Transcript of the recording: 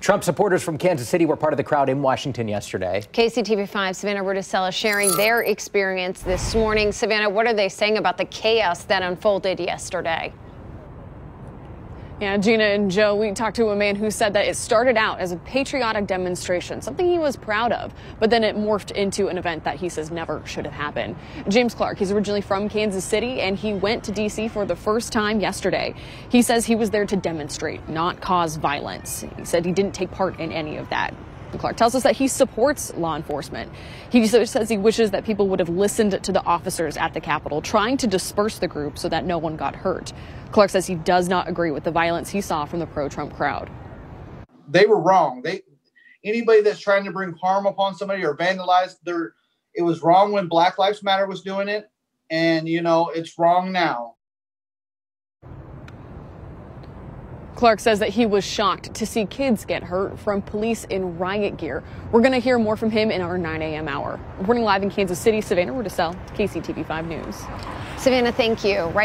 Trump supporters from Kansas City were part of the crowd in Washington yesterday. KCTV5 Savannah Rudisella sharing their experience this morning. Savannah, what are they saying about the chaos that unfolded yesterday? Yeah, Gina and Joe, we talked to a man who said that it started out as a patriotic demonstration, something he was proud of, but then it morphed into an event that he says never should have happened. James Clark, he's originally from Kansas City and he went to D.C. for the first time yesterday. He says he was there to demonstrate, not cause violence. He said he didn't take part in any of that. Clark tells us that he supports law enforcement. He says he wishes that people would have listened to the officers at the Capitol, trying to disperse the group so that no one got hurt. Clark says he does not agree with the violence he saw from the pro-Trump crowd. They were wrong. They anybody that's trying to bring harm upon somebody or vandalize their it was wrong when Black Lives Matter was doing it, and you know it's wrong now. Clark says that he was shocked to see kids get hurt from police in riot gear. We're going to hear more from him in our 9 a.m. hour. Reporting live in Kansas City, Savannah Rudisell, KCTV 5 News. Savannah, thank you. Right